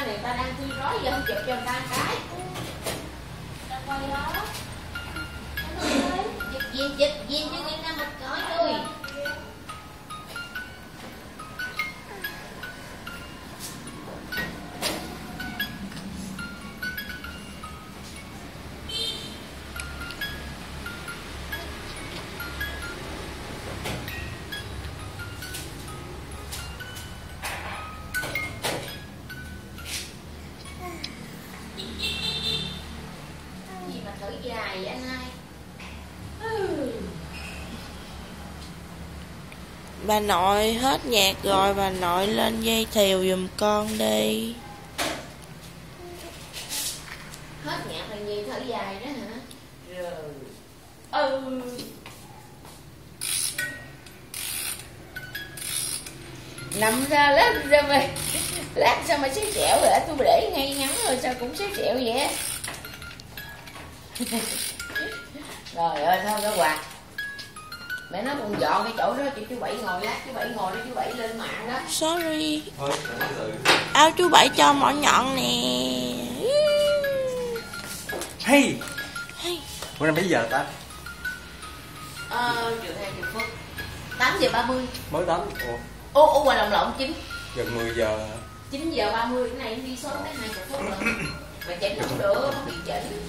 này, ta đang thi rói giờ không chụp cho ta cái. Ta quay đó. Chụp gì? Chụp thở dài với anh hai Bà nội hết nhạc rồi Bà nội lên dây thiều giùm con đi. Hết nhạc là gì thở dài đó hả? Rồi. Ừ. Nằm ra lát ra mày Lát sao mà xéo xẻo vậy Tôi để ngay ngắn rồi sao cũng xéo xẻo vậy? Rồi ơi thôi cái quạt mẹ nó còn dọn cái chỗ đó cho chú bảy ngồi lát chú bảy ngồi đó chú bảy lên mạng đó. Sorry. Thôi từ từ. Áo chú Bảy cho mỏ nhọn nè. Hey! Hey. bữa nay mấy giờ ta? Ờ chiều hai chiều phút tám giờ ba mươi. Mới tắm ủa? Ô ô ngoài lòng lộn chín. Gần 10 giờ. 9 giờ 30 cái này em đi sớm tới 20 phút rồi. Mà chỉnh không được nó bị chỉnh